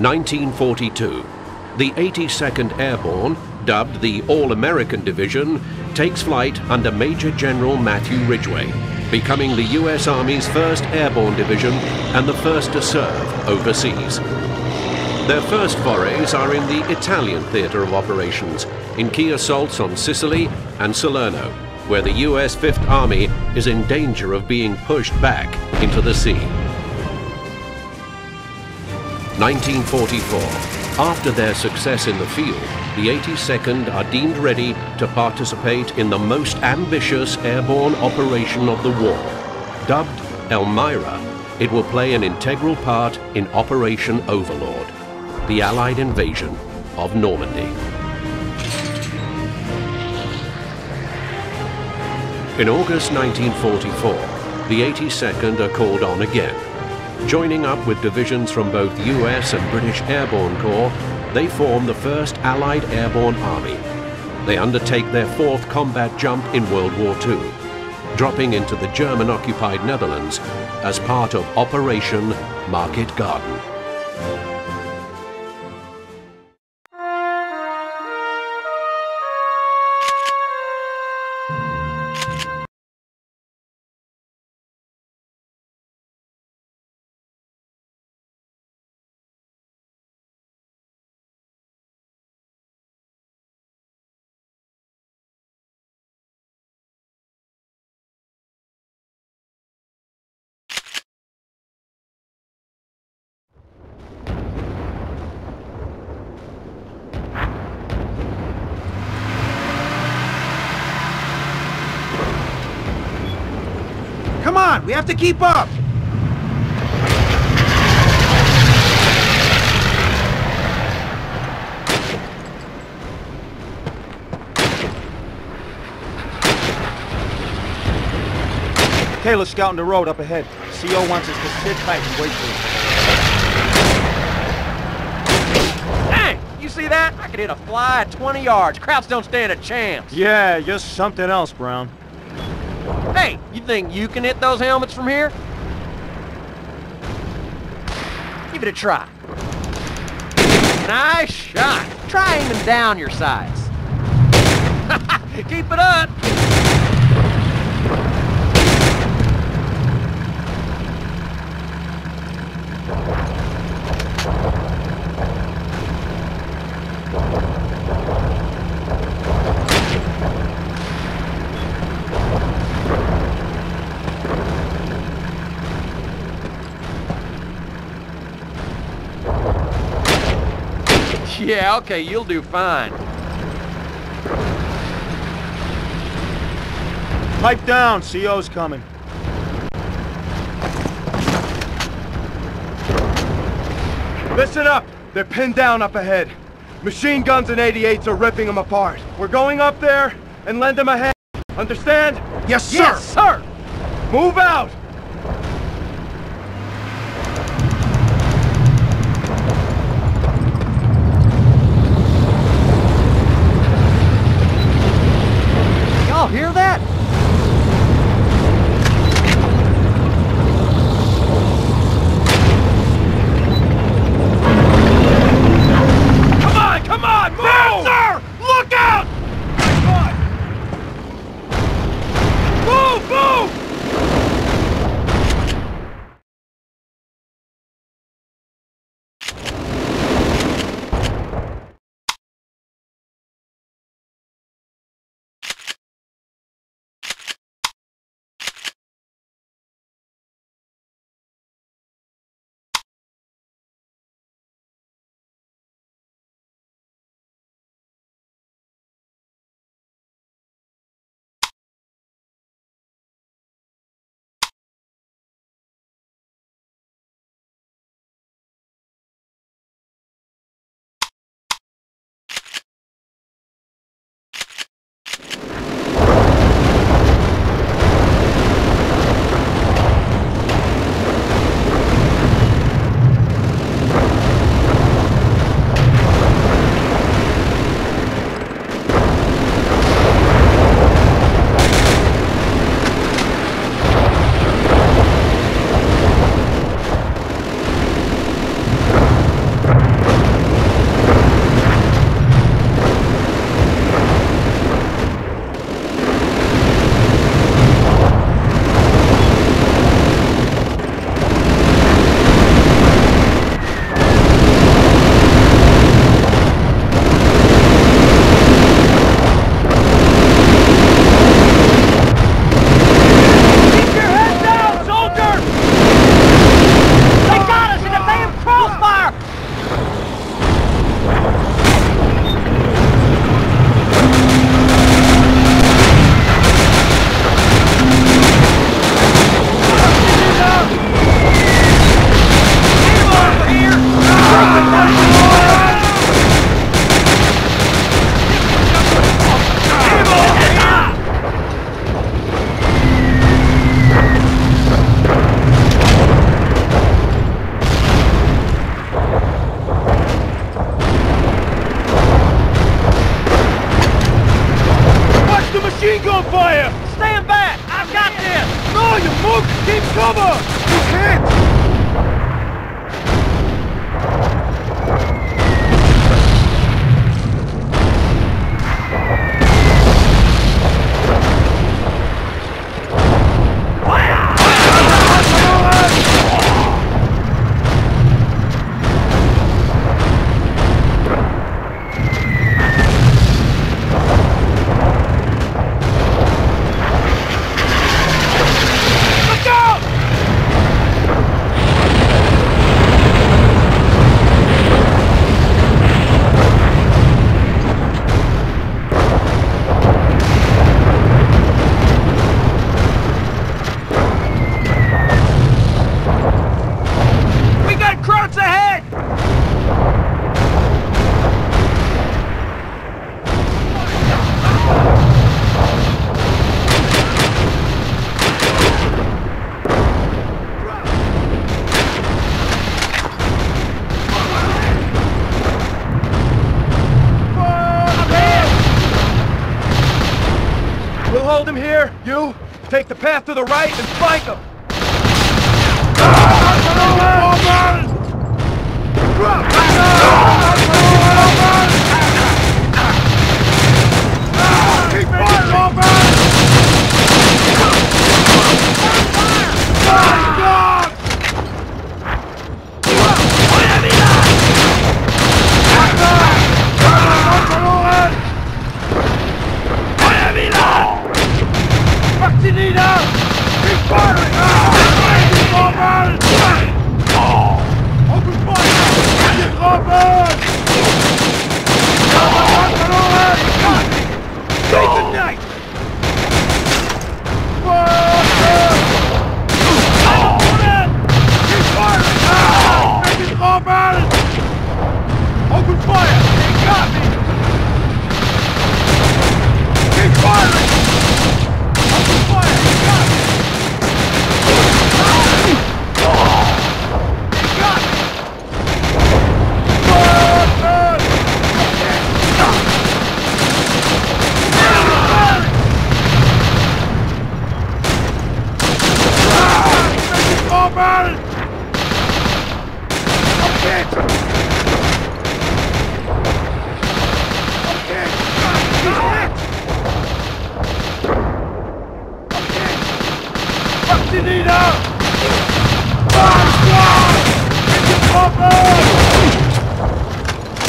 1942. The 82nd Airborne, dubbed the All-American Division, takes flight under Major General Matthew Ridgway, becoming the U.S. Army's first airborne division and the first to serve overseas. Their first forays are in the Italian theatre of operations, in key assaults on Sicily and Salerno, where the U.S. Fifth Army is in danger of being pushed back into the sea. 1944. After their success in the field, the 82nd are deemed ready to participate in the most ambitious airborne operation of the war. Dubbed Elmira, it will play an integral part in Operation Overlord, the Allied invasion of Normandy. In August 1944, the 82nd are called on again. Joining up with divisions from both US and British Airborne Corps, they form the first Allied Airborne Army. They undertake their fourth combat jump in World War II, dropping into the German-occupied Netherlands as part of Operation Market Garden. We have to keep up! Kayla's scouting the road up ahead. CO wants us to sit tight and wait for him. Dang! You see that? I could hit a fly at 20 yards. Krauts don't stand a chance. Yeah, you're something else, Brown. Hey, you think you can hit those helmets from here? Give it a try. Nice shot. Try aiming down your sights. Keep it up. Yeah, okay, you'll do fine. Pipe down, CO's coming. Listen up! They're pinned down up ahead. Machine guns and 88s are ripping them apart. We're going up there and lend them a hand. Understand? Yes, sir! Yes, sir! Move out! Hold him here. You take the path to the right and flank him. Ah! Keep Keep firing! Knife! Keep firing! Open fire! He got me! Keep firing! Open fire! He got me! He got me!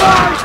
God!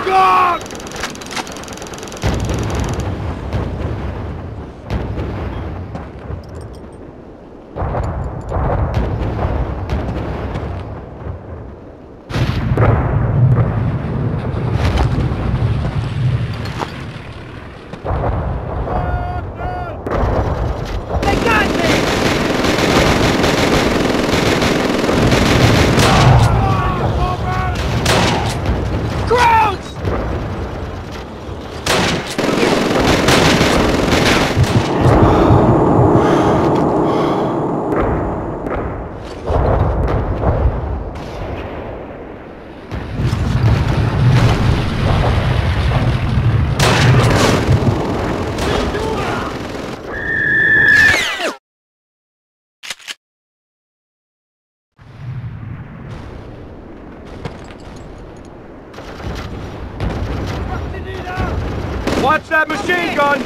Watch that machine gun!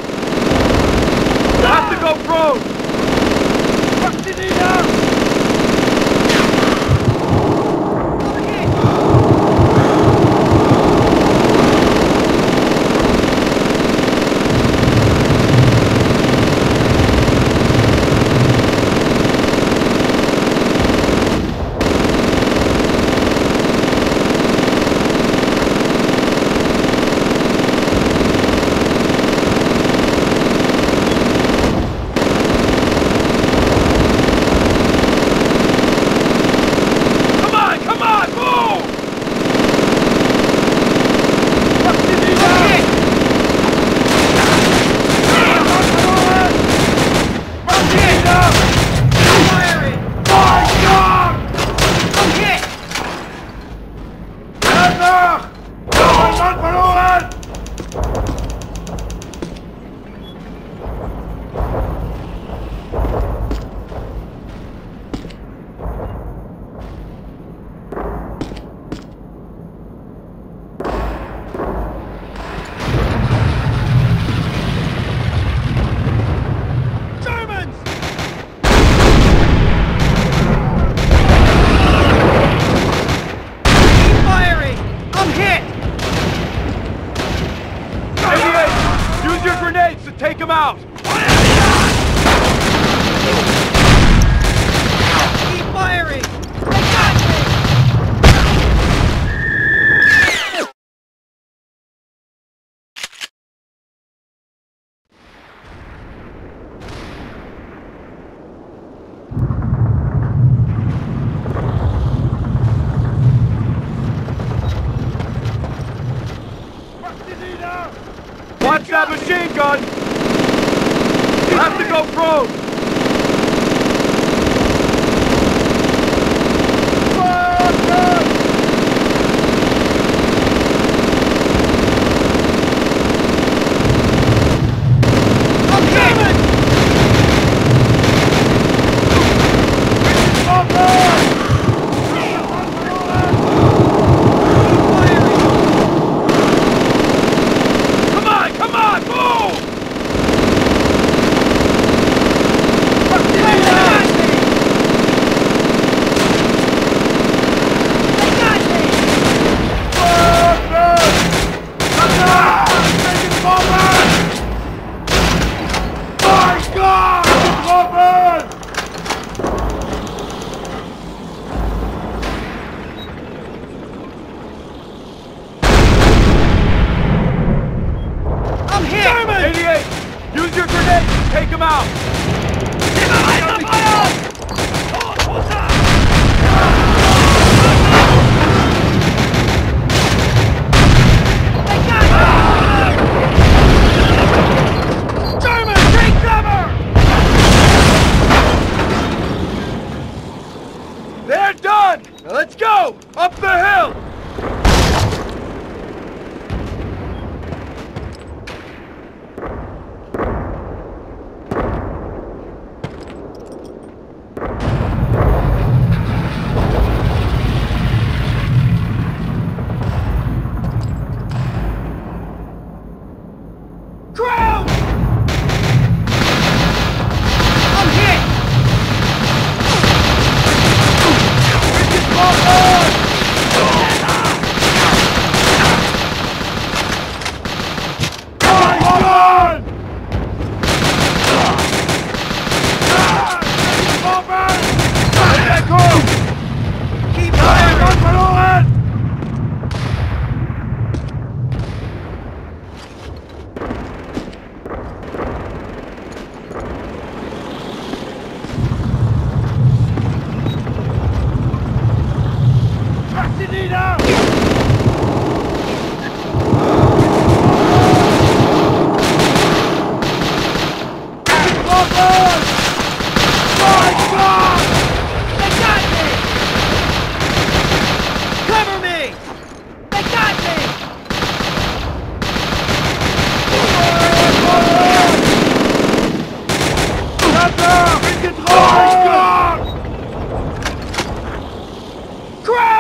Have to go prone! Your grenades to take him out!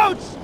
Crowds!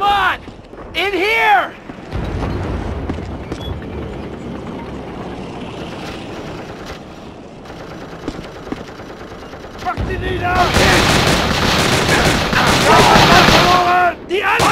Come on! In here! Martinida! Die Anfänger!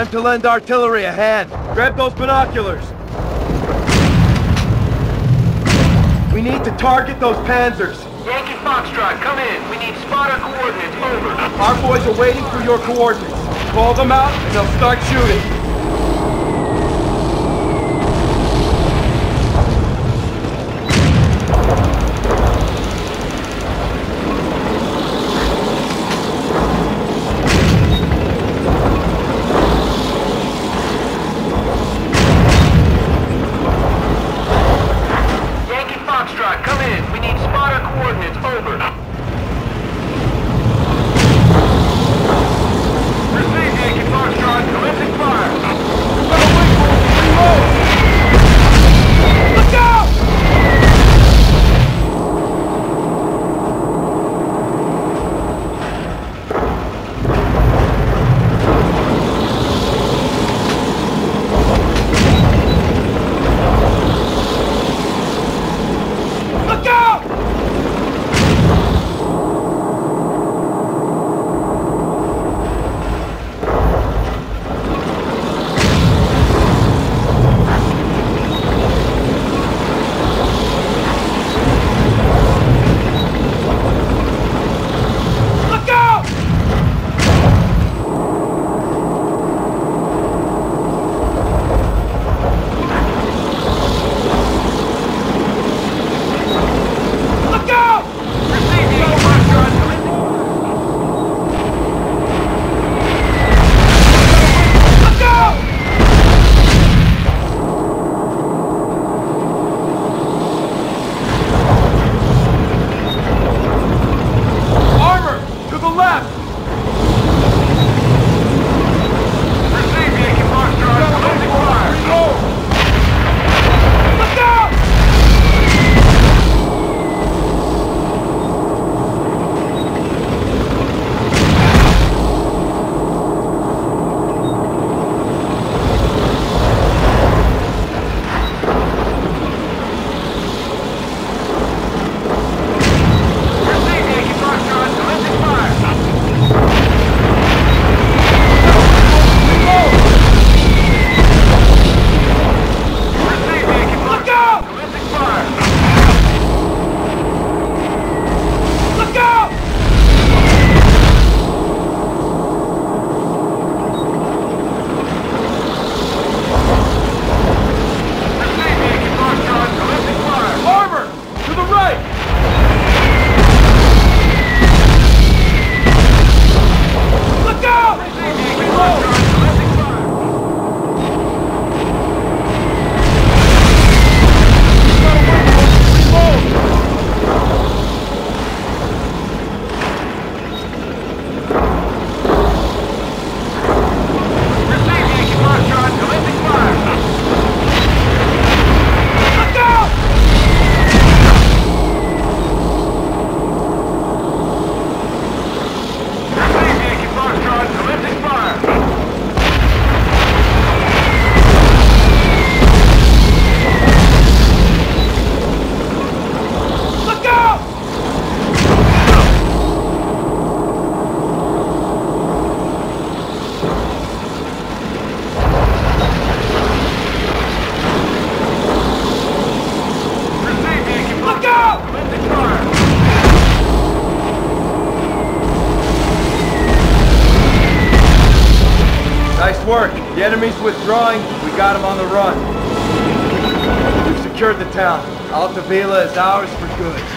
Time to lend artillery a hand. Grab those binoculars. We need to target those panzers. Yankee Foxtrot, come in. We need spotter coordinates. Over. Our boys are waiting for your coordinates. Call them out and they'll start shooting. Run. We've secured the town. Altavilla is ours for good.